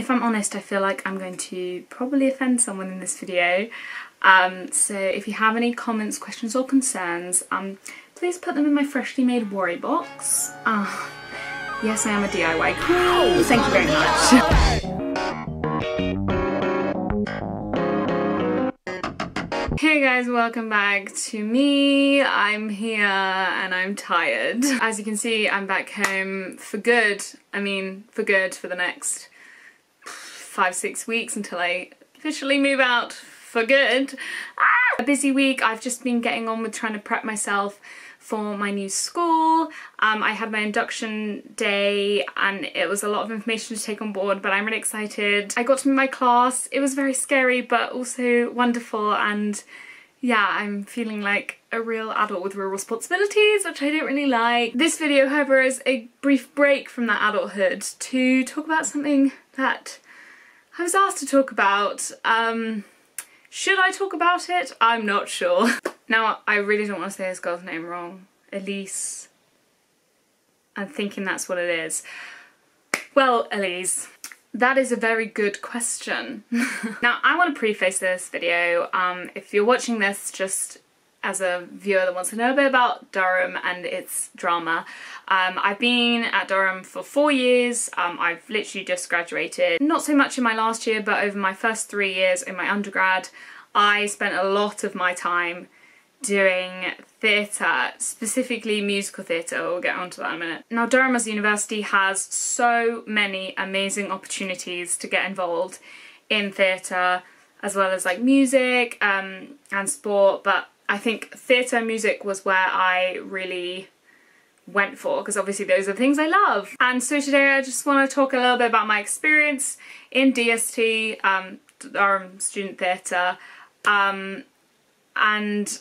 if I'm honest, I feel like I'm going to probably offend someone in this video. Um, so if you have any comments, questions or concerns, um, please put them in my freshly made worry box. Uh, yes, I am a DIY queen. Thank you very much. Hey guys, welcome back to me. I'm here and I'm tired. As you can see, I'm back home for good. I mean, for good for the next five, six weeks until I officially move out for good. Ah! A busy week. I've just been getting on with trying to prep myself for my new school. Um, I had my induction day and it was a lot of information to take on board but I'm really excited. I got to my class. It was very scary but also wonderful and yeah, I'm feeling like a real adult with real responsibilities, which I don't really like. This video, however, is a brief break from that adulthood to talk about something that I was asked to talk about. Um, should I talk about it? I'm not sure. now, I really don't want to say this girl's name wrong. Elise. I'm thinking that's what it is. Well, Elise, that is a very good question. now, I want to preface this video. Um, if you're watching this just as a viewer that wants to know a bit about Durham and its drama. Um, I've been at Durham for four years. Um, I've literally just graduated. Not so much in my last year, but over my first three years in my undergrad, I spent a lot of my time doing theatre, specifically musical theatre, we'll get onto that in a minute. Now Durham as a university has so many amazing opportunities to get involved in theatre as well as like music um, and sport but I think theatre music was where I really went for because obviously those are the things I love. And so today I just want to talk a little bit about my experience in DST, um, Durham Student Theatre, um, and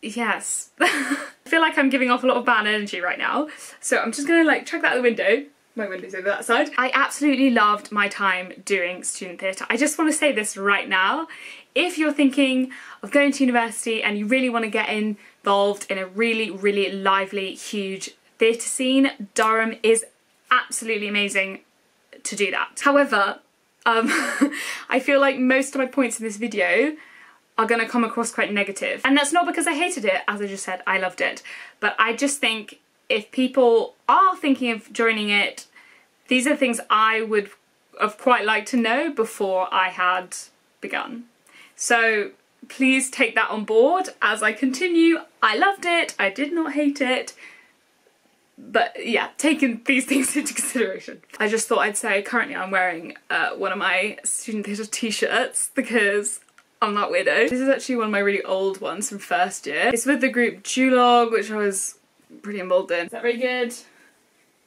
yes, I feel like I'm giving off a lot of bad energy right now. So I'm just gonna like check that out the window. My window's over that side. I absolutely loved my time doing student theatre. I just want to say this right now if you're thinking of going to university and you really want to get involved in a really, really lively, huge theatre scene, Durham is absolutely amazing to do that. However, um, I feel like most of my points in this video are going to come across quite negative. And that's not because I hated it, as I just said, I loved it. But I just think if people are thinking of joining it, these are things I would have quite liked to know before I had begun. So please take that on board as I continue. I loved it, I did not hate it, but yeah, taking these things into consideration. I just thought I'd say currently I'm wearing uh, one of my student theatre t-shirts because I'm that weirdo. This is actually one of my really old ones from first year. It's with the group DULOG, which I was pretty in. Is that very good?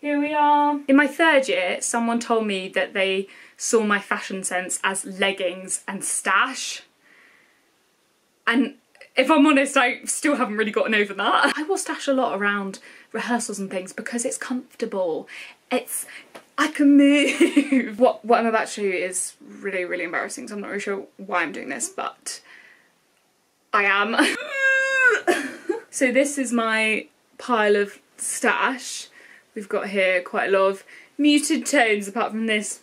Here we are. In my third year, someone told me that they saw my fashion sense as leggings and stash. And if I'm honest, I still haven't really gotten over that. I will stash a lot around rehearsals and things because it's comfortable. It's, I can move. what, what I'm about to do is really, really embarrassing, so I'm not really sure why I'm doing this, but I am. so this is my pile of stash. We've got here quite a lot of muted tones apart from this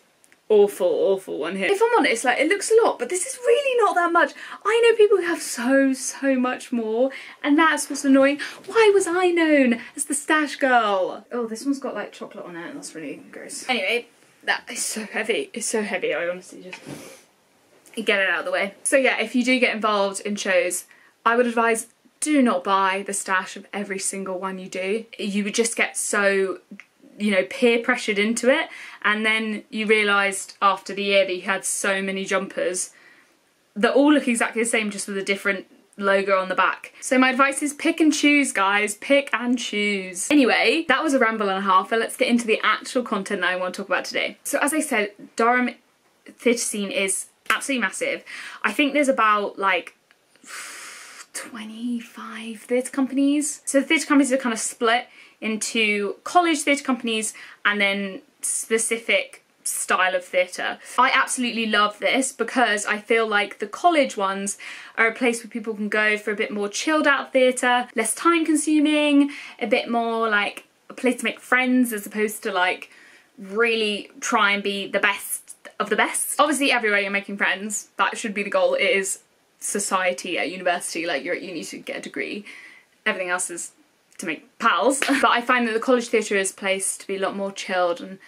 awful, awful one here. If I'm honest, like, it looks a lot, but this is really not that much. I know people who have so, so much more, and that's what's annoying. Why was I known as the stash girl? Oh, this one's got, like, chocolate on it, and that's really gross. Anyway, that is so heavy. It's so heavy, I honestly just get it out of the way. So yeah, if you do get involved in shows, I would advise do not buy the stash of every single one you do. You would just get so you know, peer pressured into it. And then you realised after the year that you had so many jumpers that all look exactly the same, just with a different logo on the back. So my advice is pick and choose, guys. Pick and choose. Anyway, that was a ramble and a half, but let's get into the actual content that I want to talk about today. So as I said, Durham theatre scene is absolutely massive. I think there's about like 25 theatre companies. So the theatre companies are kind of split into college theatre companies and then specific style of theatre. I absolutely love this because I feel like the college ones are a place where people can go for a bit more chilled out theatre, less time consuming, a bit more like a place to make friends as opposed to like really try and be the best of the best. Obviously everywhere you're making friends, that should be the goal. It is society at university, like you're at uni to get a degree. Everything else is to make pals. but I find that the college theatre is a place to be a lot more chilled and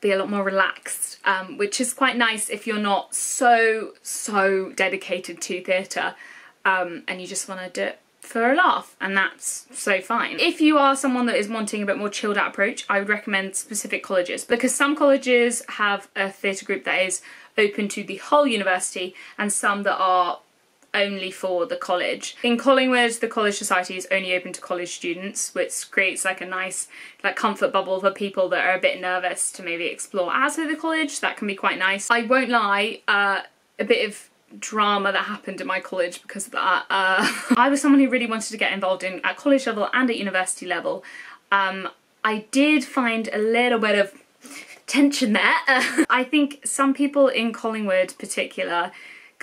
be a lot more relaxed, um, which is quite nice if you're not so, so dedicated to theatre um, and you just want to do it for a laugh and that's so fine. If you are someone that is wanting a bit more chilled out approach, I would recommend specific colleges because some colleges have a theatre group that is open to the whole university and some that are only for the college. In Collingwood, the College Society is only open to college students, which creates like a nice like comfort bubble for people that are a bit nervous to maybe explore outside the college. That can be quite nice. I won't lie, uh, a bit of drama that happened at my college because of that. Uh, I was someone who really wanted to get involved in at college level and at university level. Um, I did find a little bit of tension there. I think some people in Collingwood particular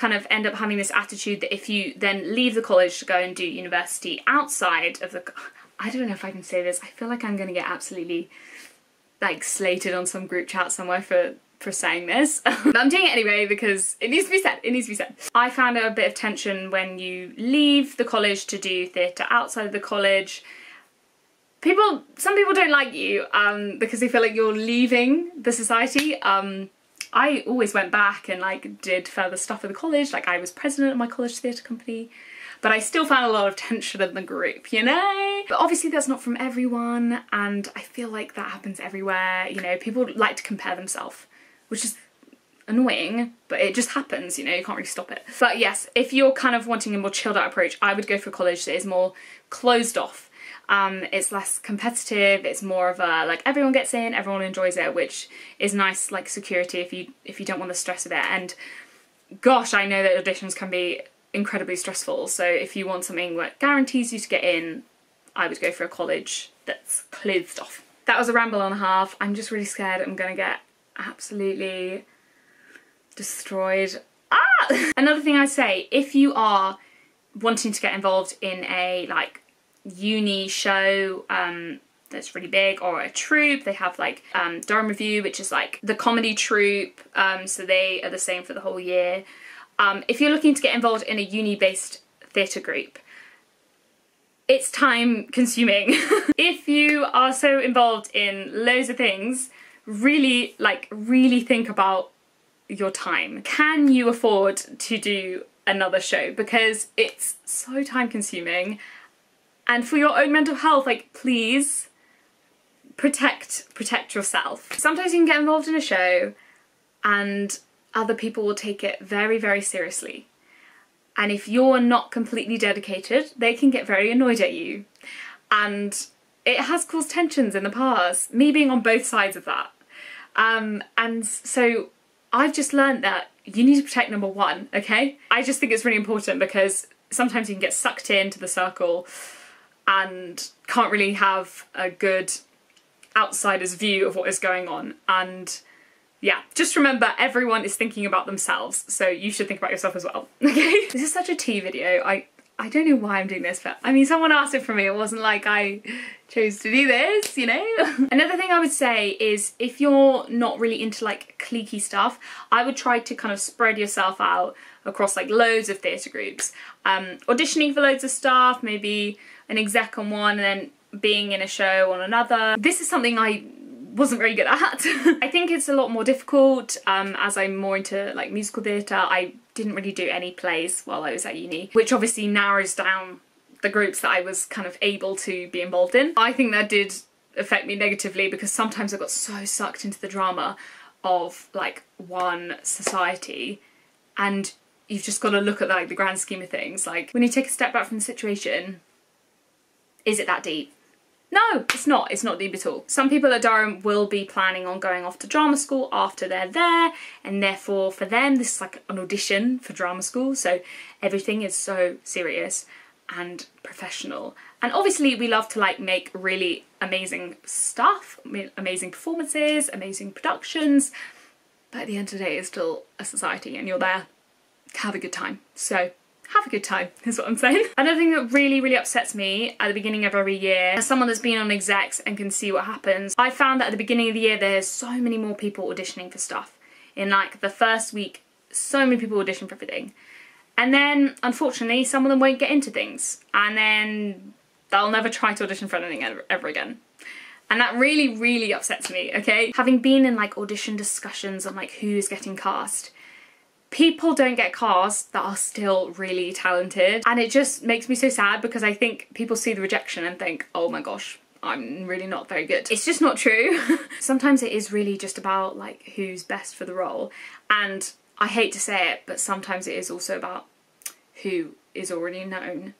kind of end up having this attitude that if you then leave the college to go and do university outside of the... I don't know if I can say this. I feel like I'm going to get absolutely like slated on some group chat somewhere for for saying this. but I'm doing it anyway because it needs to be said, it needs to be said. I found a bit of tension when you leave the college to do theatre outside of the college. People, some people don't like you um, because they feel like you're leaving the society. Um, I always went back and like did further stuff at the college, like I was president of my college theatre company but I still found a lot of tension in the group, you know? But obviously that's not from everyone and I feel like that happens everywhere, you know, people like to compare themselves which is annoying, but it just happens, you know, you can't really stop it. But yes, if you're kind of wanting a more chilled out approach, I would go for a college that is more closed off. Um, it's less competitive, it's more of a, like, everyone gets in, everyone enjoys it, which is nice, like, security if you, if you don't want the stress of it. And gosh, I know that auditions can be incredibly stressful, so if you want something that guarantees you to get in, I would go for a college that's closed off. That was a ramble and a half. I'm just really scared I'm gonna get absolutely destroyed. Ah! Another thing I say, if you are wanting to get involved in a like uni show um, that's really big or a troupe, they have like um, Durham Revue which is like the comedy troupe, um, so they are the same for the whole year. Um, if you're looking to get involved in a uni-based theatre group, it's time consuming. if you are so involved in loads of things, really, like, really think about your time. Can you afford to do another show? Because it's so time consuming. And for your own mental health, like, please protect protect yourself. Sometimes you can get involved in a show and other people will take it very, very seriously. And if you're not completely dedicated, they can get very annoyed at you. And it has caused tensions in the past, me being on both sides of that. Um, and so I've just learned that you need to protect number one, okay? I just think it's really important because sometimes you can get sucked into the circle and can't really have a good outsider's view of what is going on. And yeah, just remember everyone is thinking about themselves, so you should think about yourself as well, okay? This is such a tea video. I, I don't know why I'm doing this, but I mean, someone asked it for me. It wasn't like I chose to do this, you know? Another thing I would say is if you're not really into like cliquey stuff, I would try to kind of spread yourself out across like loads of theatre groups. Um, auditioning for loads of stuff, maybe an exec on one and then being in a show on another. This is something I wasn't very good at. I think it's a lot more difficult um, as I'm more into like musical theatre. I didn't really do any plays while I was at uni, which obviously narrows down the groups that I was kind of able to be involved in. I think that did affect me negatively because sometimes I got so sucked into the drama of like one society and you've just got to look at like the grand scheme of things. Like when you take a step back from the situation, is it that deep? No, it's not. It's not deep at all. Some people at Durham will be planning on going off to drama school after they're there and therefore for them this is like an audition for drama school so everything is so serious and professional. And obviously we love to like make really amazing stuff, amazing performances, amazing productions but at the end of the day it's still a society and you're there to have a good time. So have a good time, is what I'm saying. Another thing that really, really upsets me at the beginning of every year, as someone that's been on execs and can see what happens, I found that at the beginning of the year there's so many more people auditioning for stuff. in like the first week, so many people audition for everything. And then, unfortunately, some of them won't get into things. And then they'll never try to audition for anything ever, ever again. And that really, really upsets me, okay? Having been in like audition discussions on like who's getting cast, people don't get cast that are still really talented. And it just makes me so sad because I think people see the rejection and think, oh my gosh, I'm really not very good. It's just not true. sometimes it is really just about like who's best for the role. And I hate to say it, but sometimes it is also about who is already known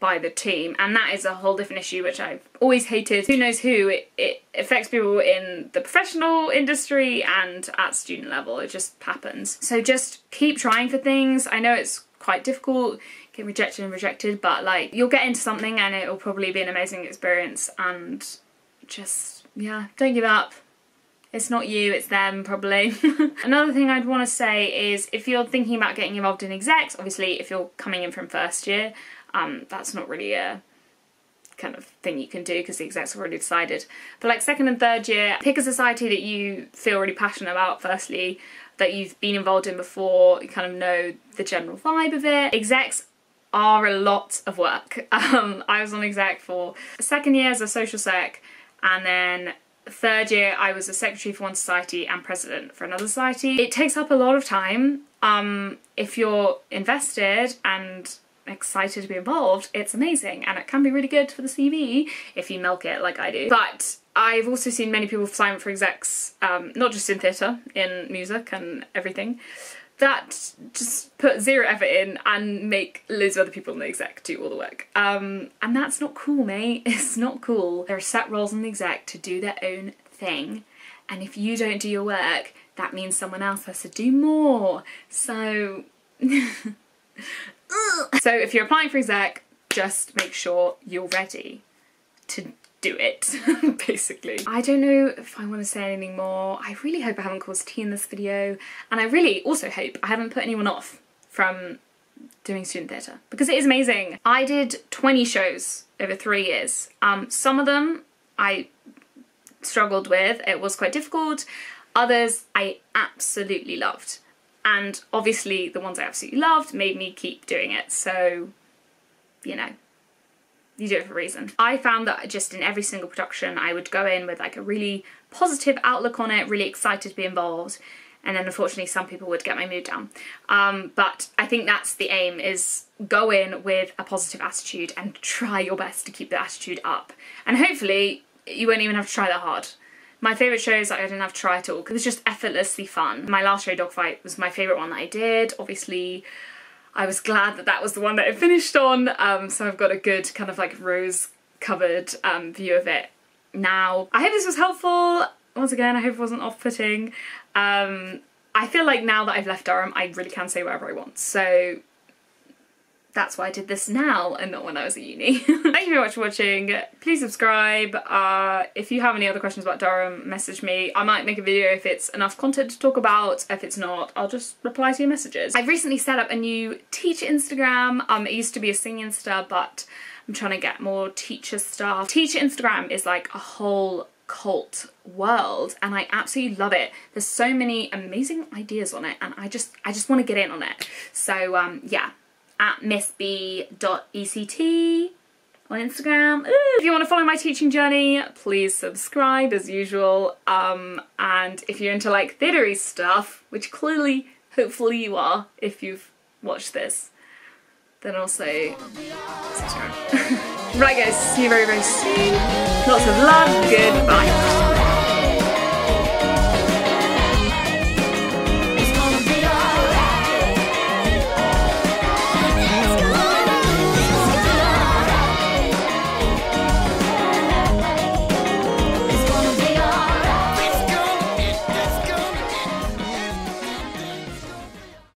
by the team and that is a whole different issue which I've always hated. Who knows who, it, it affects people in the professional industry and at student level, it just happens. So just keep trying for things. I know it's quite difficult, get rejected and rejected, but like you'll get into something and it'll probably be an amazing experience and just, yeah, don't give up. It's not you, it's them probably. Another thing I'd want to say is if you're thinking about getting involved in execs, obviously if you're coming in from first year, um, that's not really a kind of thing you can do because the execs have already decided. But like second and third year, pick a society that you feel really passionate about firstly, that you've been involved in before, you kind of know the general vibe of it. Execs are a lot of work. Um, I was on exec for second year as a social sec and then third year I was a secretary for one society and president for another society. It takes up a lot of time. Um, if you're invested and excited to be involved, it's amazing and it can be really good for the CV if you milk it like I do. But I've also seen many people sign up for execs, um, not just in theatre, in music and everything, that just put zero effort in and make loads of other people in the exec do all the work. Um, and that's not cool, mate. It's not cool. There are set roles in the exec to do their own thing. And if you don't do your work, that means someone else has to do more. So... so if you're applying for exec, just make sure you're ready to do it, basically. I don't know if I want to say anything more. I really hope I haven't caused tea in this video, and I really also hope I haven't put anyone off from doing student theatre, because it is amazing. I did 20 shows over three years. Um, some of them I struggled with, it was quite difficult. Others I absolutely loved. And obviously the ones I absolutely loved made me keep doing it, so, you know, you do it for a reason. I found that just in every single production I would go in with like a really positive outlook on it, really excited to be involved, and then unfortunately some people would get my mood down. Um, but I think that's the aim is go in with a positive attitude and try your best to keep the attitude up. And hopefully you won't even have to try that hard. My favourite shows I didn't have to try at all because it was just effortlessly fun. My last show, Dogfight, was my favourite one that I did. Obviously I was glad that that was the one that it finished on, um, so I've got a good kind of like rose covered um, view of it now. I hope this was helpful. Once again, I hope it wasn't off-putting. Um, I feel like now that I've left Durham, I really can say whatever I want. So that's why I did this now and not when I was at uni. Thank you very much for watching. Please subscribe. Uh, if you have any other questions about Durham, message me. I might make a video if it's enough content to talk about. If it's not, I'll just reply to your messages. I've recently set up a new teacher Instagram. Um, it used to be a singing Insta, but I'm trying to get more teacher stuff. Teacher Instagram is like a whole cult world and I absolutely love it. There's so many amazing ideas on it and I just I just want to get in on it. So um yeah, at missb.ect on Instagram. Ooh. If you want to follow my teaching journey, please subscribe as usual. Um, and if you're into like theatre stuff, which clearly, hopefully you are if you've watched this, then also subscribe. right guys, see you very very soon. Lots of love, goodbye.